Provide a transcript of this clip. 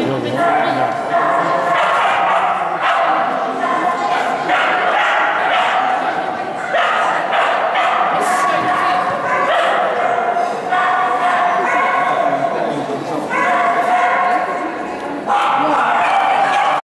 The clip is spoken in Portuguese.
Obrigado.